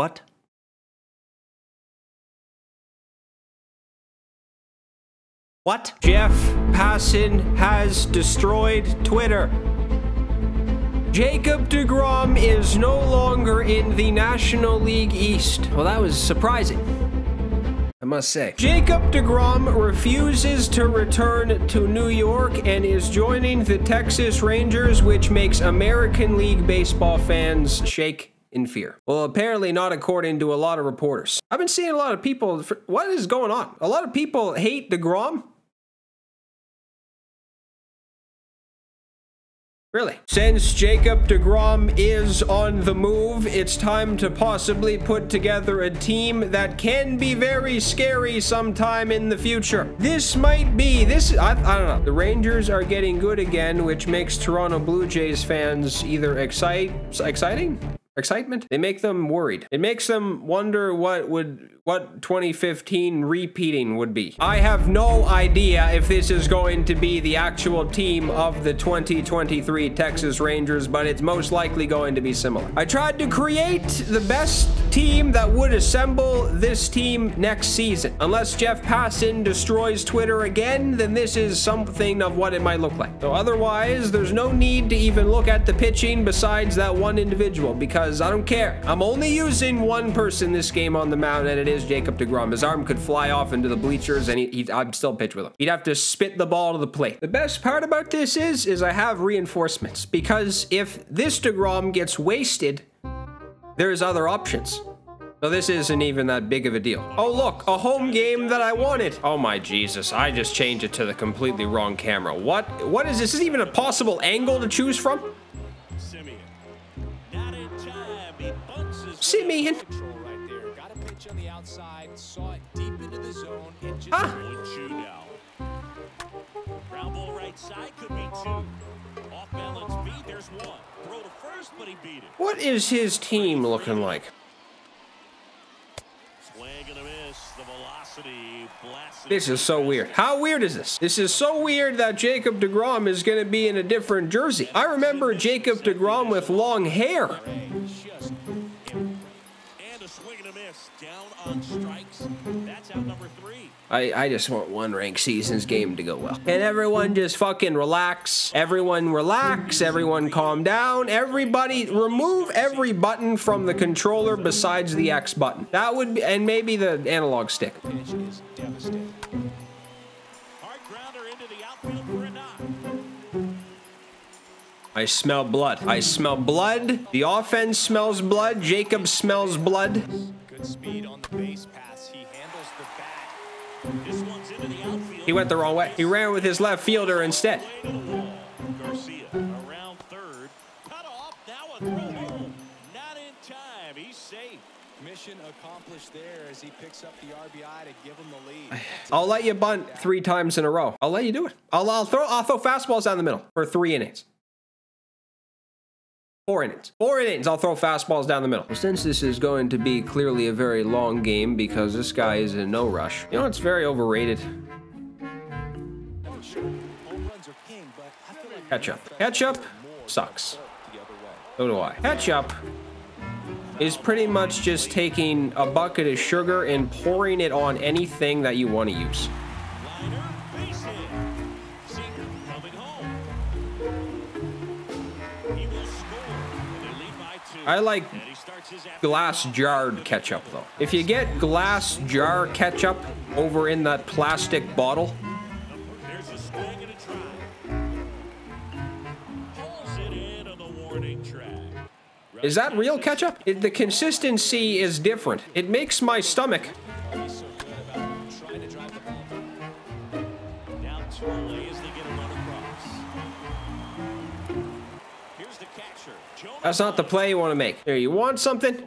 What? What? Jeff Passan has destroyed Twitter. Jacob DeGrom is no longer in the National League East. Well, that was surprising. I must say. Jacob DeGrom refuses to return to New York and is joining the Texas Rangers, which makes American League Baseball fans shake in fear. Well, apparently not according to a lot of reporters. I've been seeing a lot of people. What is going on? A lot of people hate DeGrom. Really? Since Jacob DeGrom is on the move, it's time to possibly put together a team that can be very scary sometime in the future. This might be, this, I, I don't know. The Rangers are getting good again, which makes Toronto Blue Jays fans either excite, exciting? Excitement? They make them worried. It makes them wonder what would what 2015 repeating would be. I have no idea if this is going to be the actual team of the 2023 Texas Rangers, but it's most likely going to be similar. I tried to create the best team that would assemble this team next season. Unless Jeff Passan destroys Twitter again, then this is something of what it might look like. So otherwise, there's no need to even look at the pitching besides that one individual because I don't care. I'm only using one person this game on the mound and it is Jacob DeGrom. His arm could fly off into the bleachers and he, he, I'd still pitch with him. He'd have to spit the ball to the plate. The best part about this is, is I have reinforcements because if this DeGrom gets wasted, there's other options. So this isn't even that big of a deal. Oh, look, a home game that I wanted. Oh my Jesus, I just changed it to the completely wrong camera. What? What is this? Is even a possible angle to choose from? Semien. Semien on the outside, saw it deep into the zone, and just ah. Ball right side could be two. Off balance What is his team looking like? This is so weird. How weird is this? This is so weird that Jacob DeGrom is going to be in a different jersey. I remember Jacob DeGrom with long hair. On strikes. That's out number three. I, I just want one ranked season's game to go well. And everyone just fucking relax. Everyone relax. Everyone calm down. Everybody remove every button from the controller besides the X button. That would be, and maybe the analog stick. I smell blood. I smell blood. The offense smells blood. Jacob smells blood good speed on the base pass. He handles the bat. This one's into the outfield. He went the wrong way. He ran with his left fielder instead. Garcia around third. Cut off. Now a throw home. Not in time. He's safe. Mission accomplished there as he picks up the RBI to give him the lead. I'll let you bunt three times in a row. I'll let you do it. I'll, I'll throw I'll throw fastballs down the middle for three innings. Four innings. Four innings, I'll throw fastballs down the middle. Well, since this is going to be clearly a very long game because this guy is in no rush, you know, it's very overrated. Ketchup. Ketchup sucks. So do I. Ketchup is pretty much just taking a bucket of sugar and pouring it on anything that you want to use. I like glass jarred ketchup though. If you get glass jar ketchup over in that plastic bottle, Is that real ketchup? It, the consistency is different. It makes my stomach That's not the play you want to make. Here, you want something?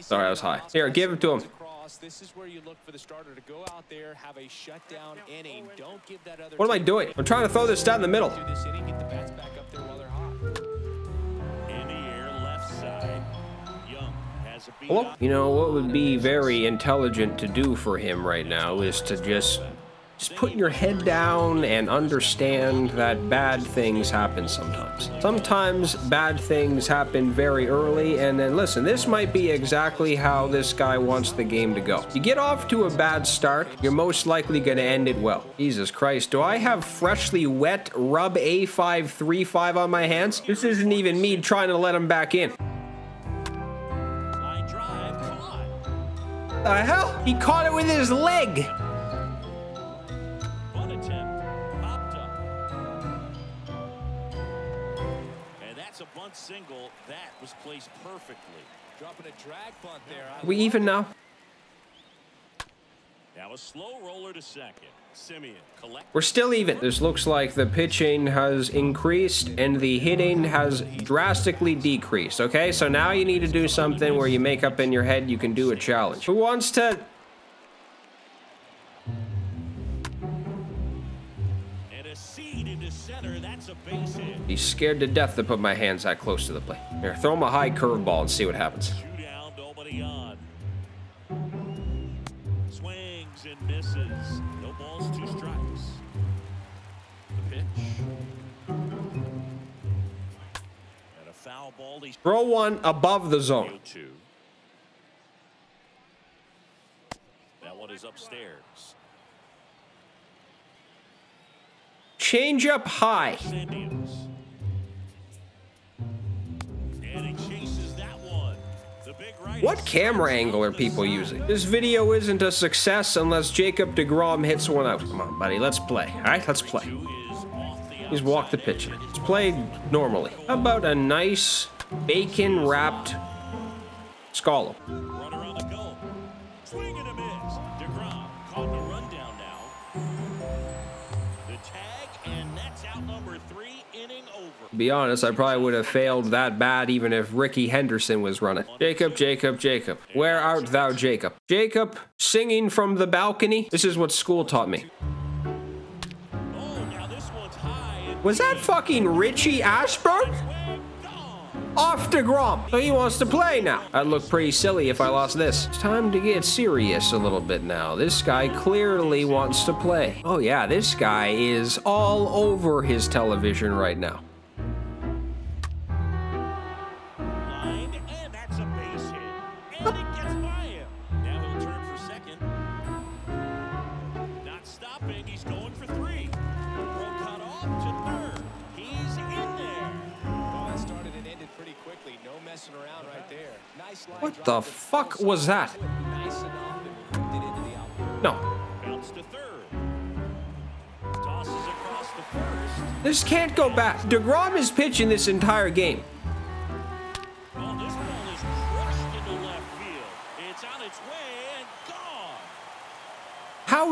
Sorry, I was high. Here, give it to him. This is where you look for the starter to go out there, have a shutdown inning. Don't give that other What am I doing? I'm trying to throw this down in the middle. Hello? You know, what would be very intelligent to do for him right now is to just just putting your head down and understand that bad things happen sometimes. Sometimes bad things happen very early, and then listen, this might be exactly how this guy wants the game to go. You get off to a bad start, you're most likely going to end it well. Jesus Christ, do I have freshly wet Rub A535 on my hands? This isn't even me trying to let him back in. The hell? He caught it with his leg. Single. That was placed perfectly. Dropping a drag bunt there. we even now? Now a slow roller to second. Semien collect. We're still even. This looks like the pitching has increased and the hitting has drastically decreased. Okay, so now you need to do something where you make up in your head you can do a challenge. Who wants to He's scared to death to put my hands that close to the plate. Here, throw him a high curveball and see what happens. Swings and misses. No balls, two strikes. The pitch. And a foul ball. Throw one above the zone. That one is upstairs. Change up high. What camera angle are people using? This video isn't a success unless Jacob deGrom hits one out. Come on, buddy, let's play. All right, let's play. He's walk the pitcher. Let's play normally. How about a nice bacon-wrapped scallop? Be honest, I probably would have failed that bad even if Rickey Henderson was running. Jacob, Jacob, Jacob. Where art thou, Jacob? Jacob, singing from the balcony? This is what school taught me. Was that fucking Richie Ashburn? Off to Grom. He wants to play now. I'd look pretty silly if I lost this. It's time to get serious a little bit now. This guy clearly wants to play. Oh yeah, this guy is all over his television right now. What the fuck was that? No. This can't go back. DeGrom is pitching this entire game.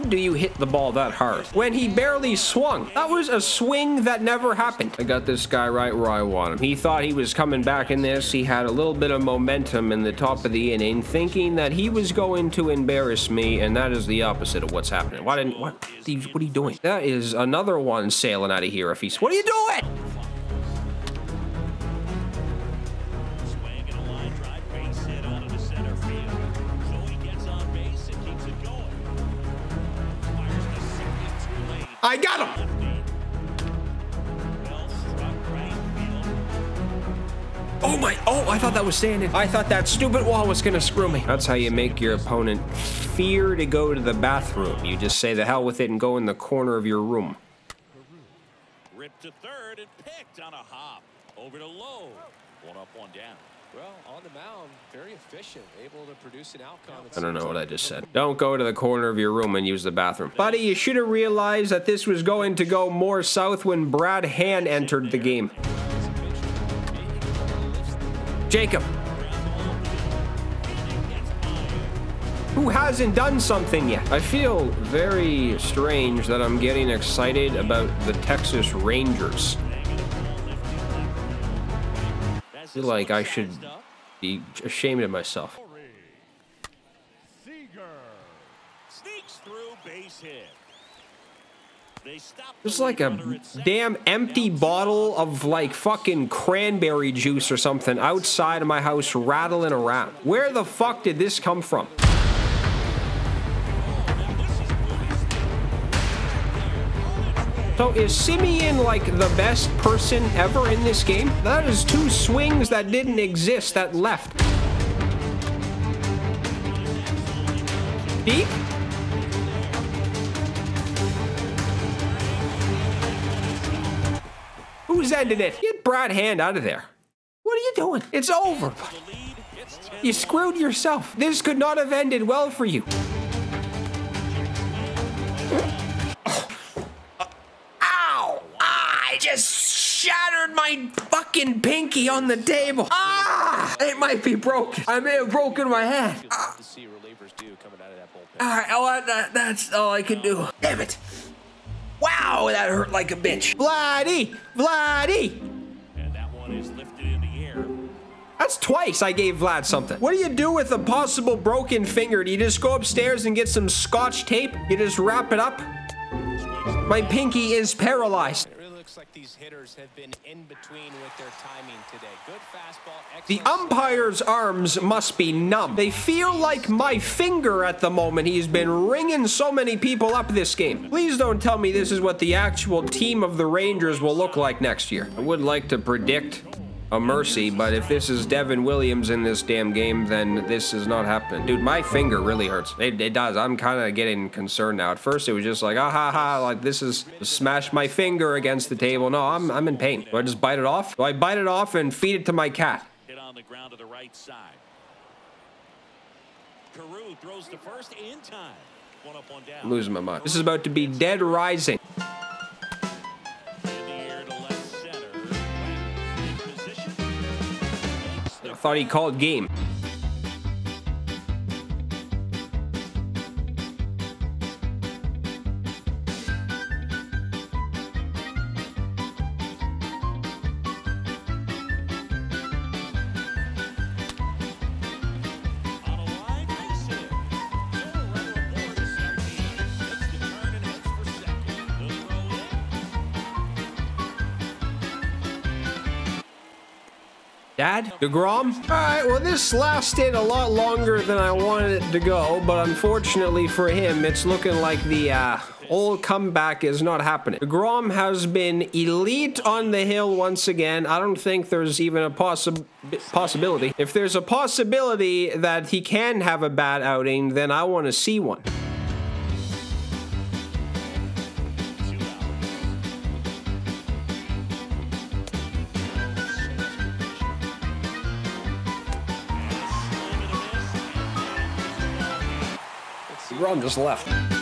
Do you hit the ball that hard when he barely swung? That was a swing that never happened. I got this guy right where I want him. He thought he was coming back in this. He had a little bit of momentum in the top of the inning, thinking that he was going to embarrass me, and that is the opposite of what's happening. Why didn't, what, what are you doing? That is another one sailing out of here if he's, what are you doing? I got him. Oh my, oh, I thought that was standing. I thought that stupid wall was gonna screw me. That's how you make your opponent fear to go to the bathroom. You just say the hell with it and go in the corner of your room. Ripped to third and picked on a hop. Over to low. One up, one down. Well, on the mound, very efficient, able to produce an outcome. I don't know what I just said. Don't go to the corner of your room and use the bathroom. Buddy, you should have realized that this was going to go more south when Brad Hand entered the game. Jacob. Who hasn't done something yet? I feel very strange that I'm getting excited about the Texas Rangers. Feel like I should be ashamed of myself. There's like a damn empty bottle of like fucking cranberry juice or something outside of my house rattling around. Where the fuck did this come from? So is Semien like the best person ever in this game? That is two swings that didn't exist that left. Deep? Who's ended it? Get Brad Hand out of there. What are you doing? It's over. You screwed yourself. This could not have ended well for you. Shattered my fucking pinky on the table. Ah! It might be broken. I may have broken my hand. Ah. All right, oh, that, that's all I can do. Damn it. Wow, that hurt like a bitch. Vladdy! Vladdy! And that one is lifted in the air. That's twice I gave Vlad something. What do you do with a possible broken finger? Do you just go upstairs and get some scotch tape? You just wrap it up? My pinky is paralyzed. Looks like these hitters have been in between with their timing today. Good fastball. The umpire's arms must be numb. They feel like my finger at the moment. He's been ringing so many people up this game. Please don't tell me this is what the actual team of the Rangers will look like next year. I would like to predict a mercy, but if this is Devin Williams in this damn game, then this is not happening. Dude, my finger really hurts. It, it does. I'm kind of getting concerned now. At first, it was just like, ah ha ha, like this is smash my finger against the table. No, I'm, I'm in pain. Do I just bite it off? Do I bite it off and feed it to my cat? hit on the ground to the right side. Carew throws the first in time. One up, one down. I'm losing my mind. This is about to be dead rising. Thought he called game. Dad? DeGrom? Alright, well, this lasted a lot longer than I wanted it to go, but unfortunately for him, it's looking like the uh, old comeback is not happening. DeGrom has been elite on the hill once again. I don't think there's even a possi possibility. If there's a possibility that he can have a bad outing, then I want to see one. DeGrom just left.